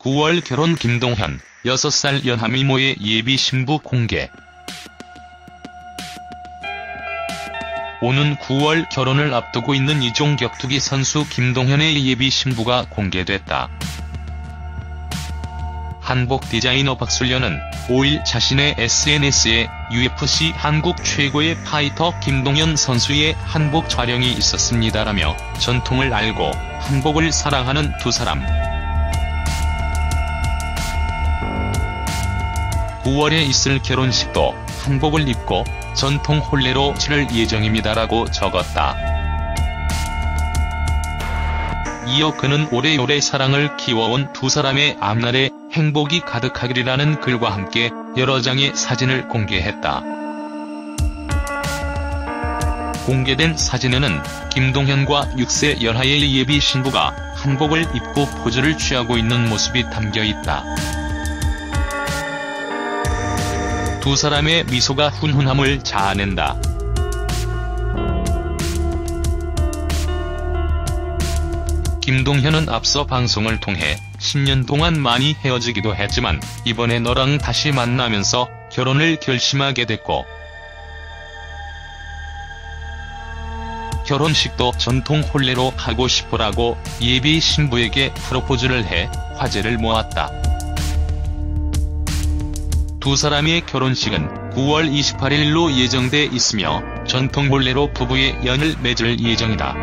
9월 결혼 김동현, 6살 연하미모의 예비 신부 공개. 오는 9월 결혼을 앞두고 있는 이종 격투기 선수 김동현의 예비 신부가 공개됐다. 한복 디자이너 박술련은 5일 자신의 SNS에 UFC 한국 최고의 파이터 김동현 선수의 한복 촬영이 있었습니다라며 전통을 알고 한복을 사랑하는 두 사람. 9월에 있을 결혼식도 한복을 입고 전통 혼례로 치를 예정입니다라고 적었다. 이어 그는 오래오래 사랑을 키워온 두 사람의 앞날에 행복이 가득하기라는 글과 함께 여러 장의 사진을 공개했다. 공개된 사진에는 김동현과 6세 연하의 예비 신부가 한복을 입고 포즈를 취하고 있는 모습이 담겨 있다. 두 사람의 미소가 훈훈함을 자아낸다. 김동현은 앞서 방송을 통해 10년 동안 많이 헤어지기도 했지만 이번에 너랑 다시 만나면서 결혼을 결심하게 됐고 결혼식도 전통 혼례로 하고 싶어라고 예비 신부에게 프로포즈를 해 화제를 모았다. 두 사람의 결혼식은 9월 28일로 예정돼 있으며 전통 혼례로 부부의 연을 맺을 예정이다.